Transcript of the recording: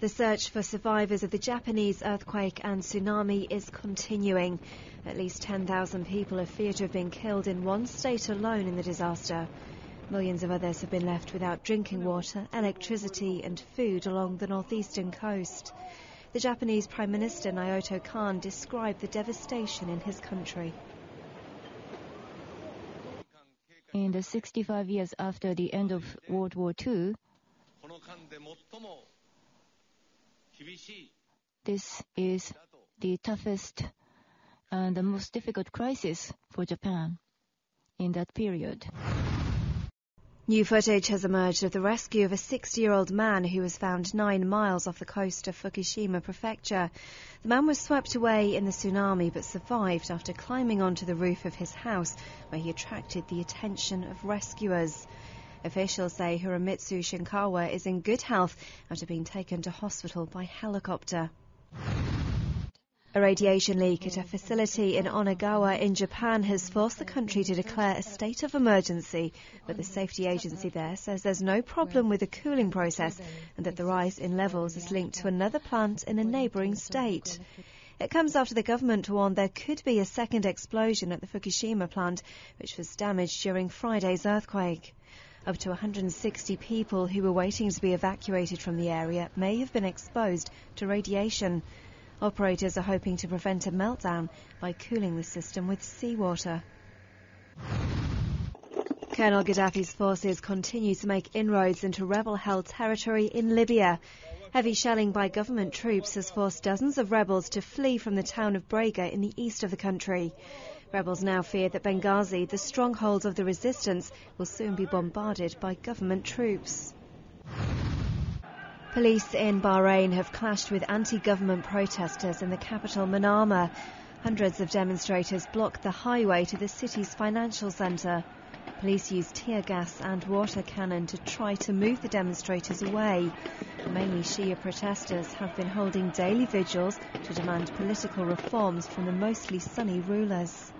The search for survivors of the Japanese earthquake and tsunami is continuing. At least 10,000 people are feared to have been killed in one state alone in the disaster. Millions of others have been left without drinking water, electricity, and food along the northeastern coast. The Japanese Prime Minister Naoto Kan described the devastation in his country. In the 65 years after the end of World War II, this is the toughest and the most difficult crisis for Japan in that period. New footage has emerged of the rescue of a 60 year old man who was found nine miles off the coast of Fukushima Prefecture. The man was swept away in the tsunami but survived after climbing onto the roof of his house where he attracted the attention of rescuers. Officials say Hiromitsu Shinkawa is in good health after being taken to hospital by helicopter. A radiation leak at a facility in Onagawa in Japan has forced the country to declare a state of emergency, but the safety agency there says there's no problem with the cooling process and that the rise in levels is linked to another plant in a neighbouring state. It comes after the government warned there could be a second explosion at the Fukushima plant, which was damaged during Friday's earthquake. Up to 160 people who were waiting to be evacuated from the area may have been exposed to radiation. Operators are hoping to prevent a meltdown by cooling the system with seawater. Colonel Gaddafi's forces continue to make inroads into rebel-held territory in Libya. Heavy shelling by government troops has forced dozens of rebels to flee from the town of Brega in the east of the country. Rebels now fear that Benghazi, the stronghold of the resistance, will soon be bombarded by government troops. Police in Bahrain have clashed with anti-government protesters in the capital Manama. Hundreds of demonstrators blocked the highway to the city's financial centre. Police used tear gas and water cannon to try to move the demonstrators away. Mainly Shia protesters have been holding daily vigils to demand political reforms from the mostly Sunni rulers.